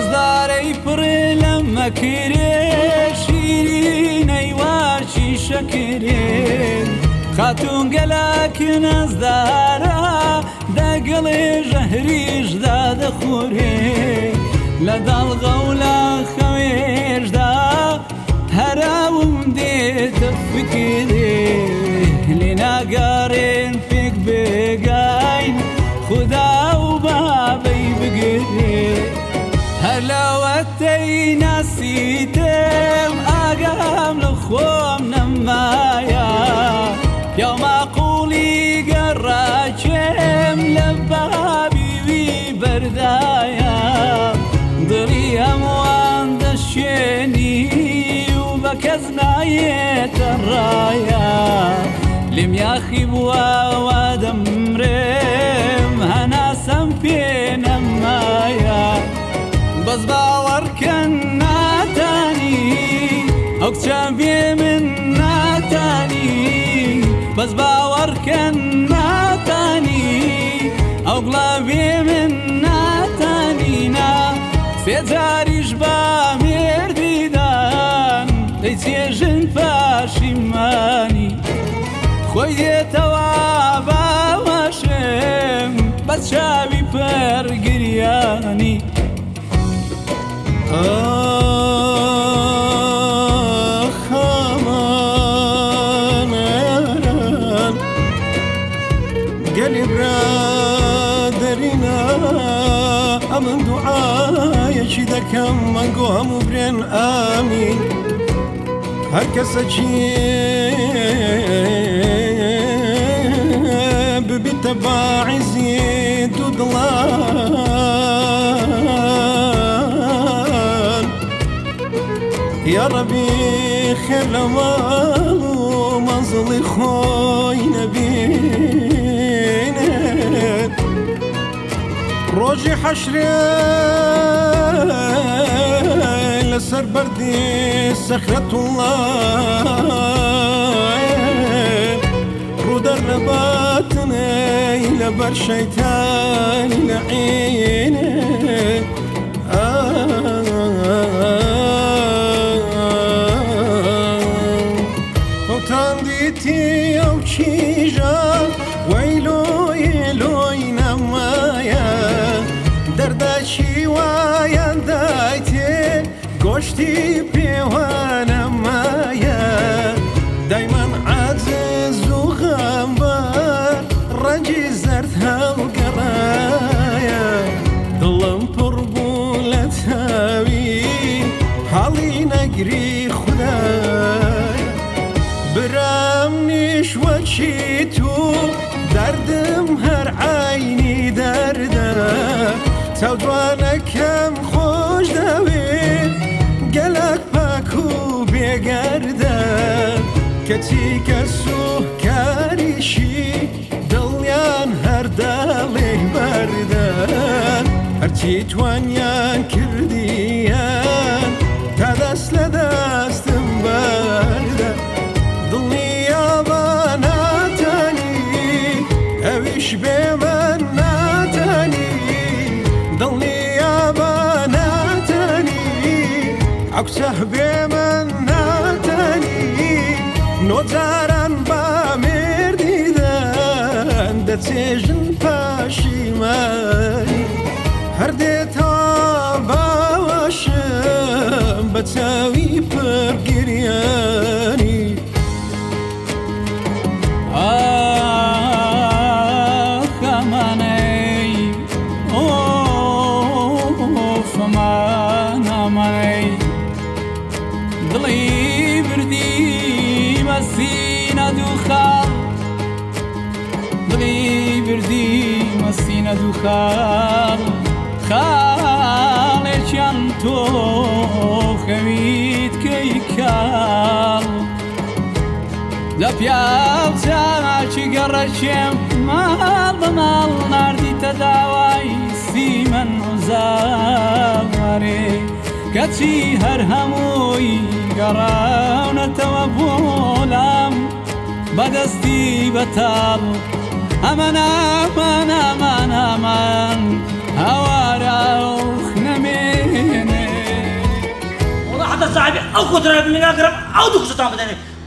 سازدارەی پڕێ لە مەکرێ شیری نەیوارچی شەکرێ خاتونگە لەکە نەزدارە دەگەڵێ ژەهریشدا دەخورێ لە داڵغە و لە خەوێ تەی ناسیتم ئاگام لە خۆم نەمایە پیاما قوڵی گەڕاچێم لە بابیوی بەردایە دڵی هەمووان دەشێنی و بە کەس نایێتە ڕایە لێم یاخی بووەوە دەمرێم هەناسەم پێ نەمایە بەس باوە بێ من ناتانی بەس باوەڕکەن ناتانی ئەو گڵا بێ من ناتانینا سێجاریش بە مێردیدان دەی چێژن پاشیمانی خۆی دێتەوە باوەشم بە چاوی پەرگریانی من دعاي شي دك من قوها مبرين امين هكا سجي ببتبع زيد وضلال يا ربي خير لما مظلي خوي نبيل روجي حشري لسر بردي سخرة الله رودر إلى بر شيطان لعيني آه. فوتان ديتي أو شيجا ويلو يلو چیوایان دایتێ گۆشتی پێوانە مایە دایمان عجز و غەمبە ڕەنجی زرد هەڵگەڕایە دڵم پڕ بوو لە تاوی حاڵی نەگری خدای برام نیشوەچی تو چاو جوانەکەم خۆش دەوێت گەلک پاک و بێگەردە کەچی کەس و کاریشی دڵیان هەرداڵێک بەردە هەرچی توانیا عکسه به من نتنی نوزاران با مردیدن دتیجن پشیمانی بردی مەسیینە دوخا بڵی بردی مەسیینە دوخار خاڵێکیان تۆ خەویت کەی کار لە پیاچەکی گەڕەچێم ماڵ بە ماڵ نردی تەداوای سیمەن وزاوارێ کەچی هەر هەمووی گەڕاونەتەوە بۆلام بەدەستی بەتاڵ ئەمە نامان امن ئامان هەواراخ نەمێنێ وڵ حتى صاحبي أو كنت من أقرب أو